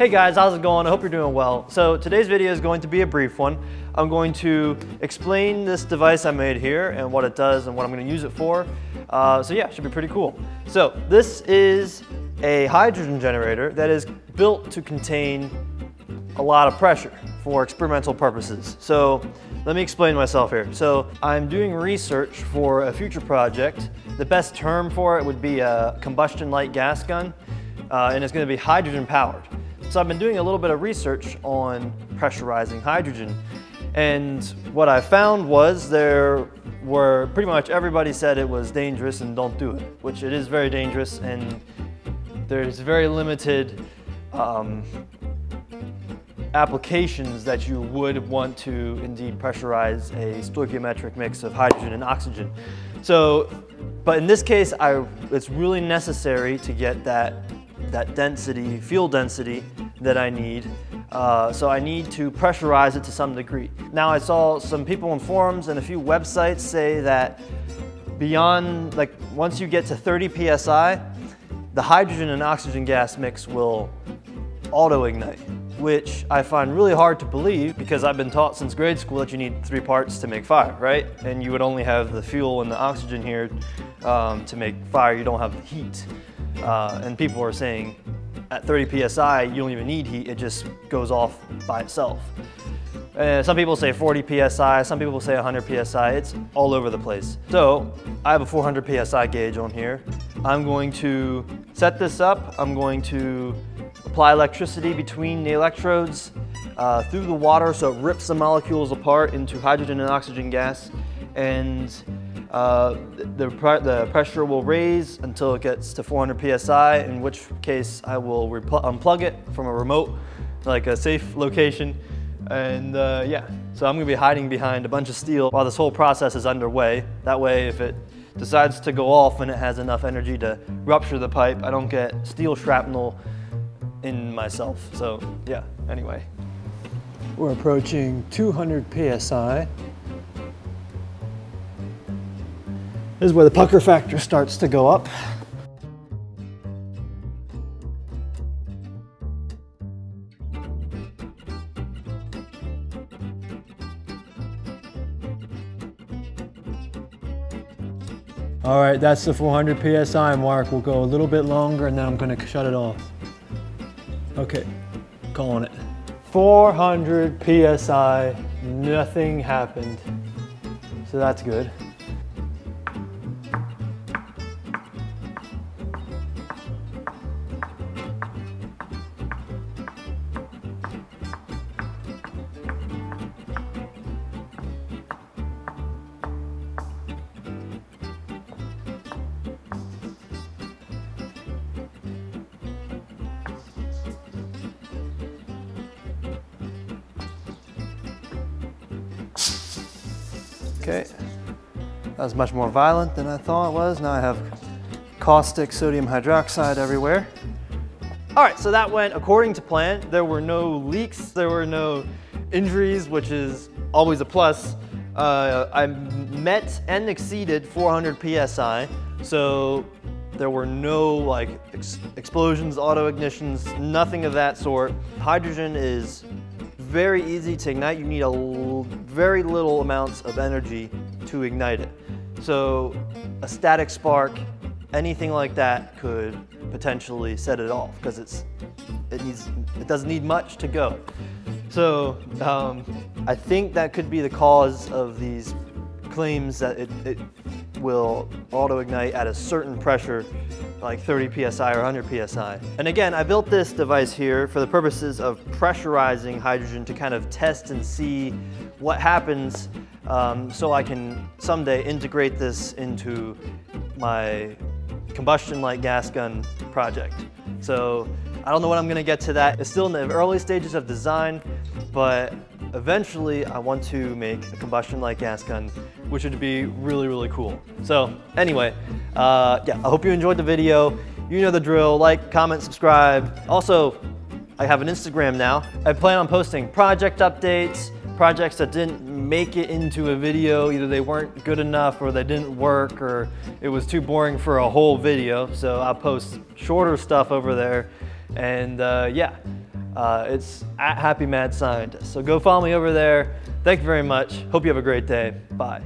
Hey guys, how's it going? I hope you're doing well. So today's video is going to be a brief one. I'm going to explain this device I made here and what it does and what I'm going to use it for. Uh, so yeah, should be pretty cool. So this is a hydrogen generator that is built to contain a lot of pressure for experimental purposes. So let me explain myself here. So I'm doing research for a future project. The best term for it would be a combustion light gas gun, uh, and it's gonna be hydrogen powered. So I've been doing a little bit of research on pressurizing hydrogen. And what I found was there were pretty much everybody said it was dangerous and don't do it, which it is very dangerous and there's very limited um, applications that you would want to indeed pressurize a stoichiometric mix of hydrogen and oxygen. So, but in this case, I, it's really necessary to get that, that density, fuel density that I need. Uh, so I need to pressurize it to some degree. Now I saw some people in forums and a few websites say that beyond, like once you get to 30 PSI, the hydrogen and oxygen gas mix will auto-ignite which I find really hard to believe because I've been taught since grade school that you need three parts to make fire, right? And you would only have the fuel and the oxygen here um, to make fire, you don't have the heat. Uh, and people are saying at 30 PSI, you don't even need heat, it just goes off by itself. Uh, some people say 40 PSI, some people say 100 PSI, it's all over the place. So I have a 400 PSI gauge on here. I'm going to set this up, I'm going to Apply electricity between the electrodes uh, through the water so it rips the molecules apart into hydrogen and oxygen gas and uh, the, the pressure will raise until it gets to 400 psi, in which case I will unplug it from a remote, like a safe location. And uh, yeah, so I'm gonna be hiding behind a bunch of steel while this whole process is underway. That way, if it decides to go off and it has enough energy to rupture the pipe, I don't get steel shrapnel in myself. So yeah, anyway. We're approaching 200 PSI. This is where the pucker factor starts to go up. All right, that's the 400 PSI mark. We'll go a little bit longer and then I'm gonna shut it off. Okay, calling it. 400 PSI, nothing happened. So that's good. Okay, that was much more violent than I thought it was. Now I have caustic sodium hydroxide everywhere. All right, so that went according to plan. There were no leaks, there were no injuries, which is always a plus. Uh, I met and exceeded 400 PSI, so there were no like ex explosions, auto ignitions, nothing of that sort. Hydrogen is very easy to ignite. You need a very little amounts of energy to ignite it. So a static spark, anything like that could potentially set it off because it's it needs it doesn't need much to go. So um, I think that could be the cause of these claims that it, it will auto-ignite at a certain pressure like 30 psi or 100 psi. And again, I built this device here for the purposes of pressurizing hydrogen to kind of test and see what happens um, so I can someday integrate this into my combustion light gas gun project. So I don't know when I'm gonna get to that. It's still in the early stages of design, but eventually I want to make a combustion light gas gun, which would be really, really cool. So anyway, uh, yeah, I hope you enjoyed the video. You know the drill, like, comment, subscribe. Also, I have an Instagram now. I plan on posting project updates, projects that didn't make it into a video. Either they weren't good enough or they didn't work or it was too boring for a whole video. So I'll post shorter stuff over there. And uh, yeah, Uh, it's at Happy Mad Scientist. So go follow me over there. Thank you very much. Hope you have a great day. Bye.